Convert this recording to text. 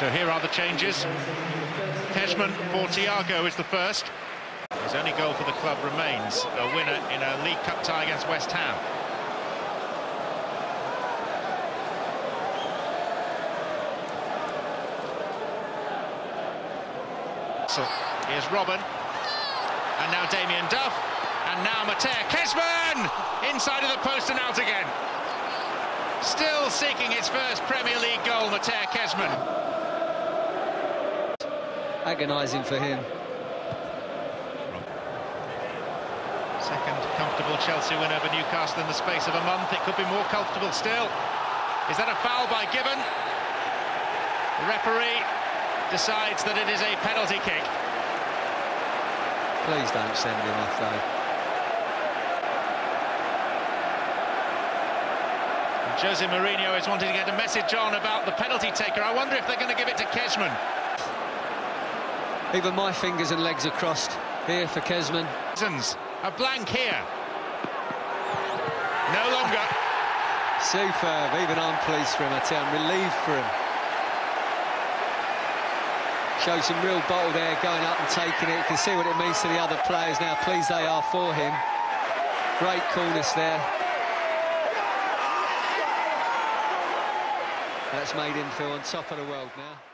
So here are the changes. Kezman for Tiago is the first. His only goal for the club remains a winner in a League Cup tie against West Ham. So here's Robben. And now Damien Duff. And now Mateja Kezman! Inside of the post and out again. Still seeking its first Premier League goal, Mateja Kezman. Agonising for him. Second comfortable Chelsea win over Newcastle in the space of a month. It could be more comfortable still. Is that a foul by Gibbon? The referee decides that it is a penalty kick. Please don't send him off, though. Jose Mourinho is wanting to get a message on about the penalty taker. I wonder if they're going to give it to Kezman. Even my fingers and legs are crossed here for Kezman. A blank here. No longer. Superb. Even I'm pleased for him, I tell him. Relieved for him. Shows some real bottle there, going up and taking it. You can see what it means to the other players now. Pleased they are for him. Great coolness there. That's made him feel on top of the world now.